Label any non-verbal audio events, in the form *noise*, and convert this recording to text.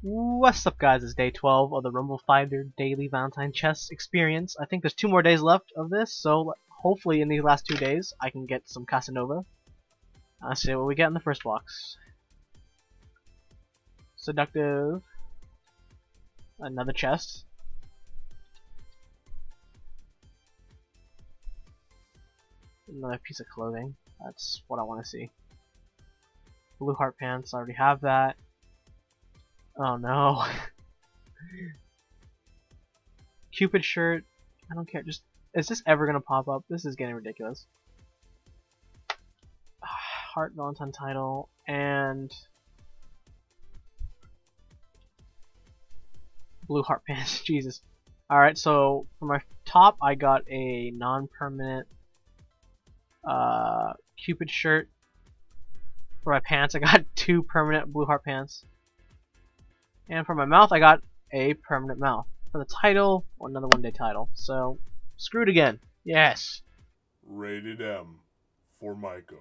What's up guys, it's day 12 of the Rumble Fighter Daily Valentine Chests Experience. I think there's two more days left of this, so hopefully in these last two days I can get some Casanova. Let's see what we get in the first box. Seductive. Another chest. Another piece of clothing. That's what I want to see. Blue heart pants, I already have that. Oh no. *laughs* Cupid shirt. I don't care. Just is this ever gonna pop up? This is getting ridiculous. *sighs* Heart Valentine title and blue heart pants. *laughs* Jesus. All right. So for my top, I got a non-permanent uh, Cupid shirt. For my pants, I got *laughs* two permanent blue heart pants. And for my mouth, I got a permanent mouth. For the title, another one day title. So, screwed again. Yes. Rated M for Michael.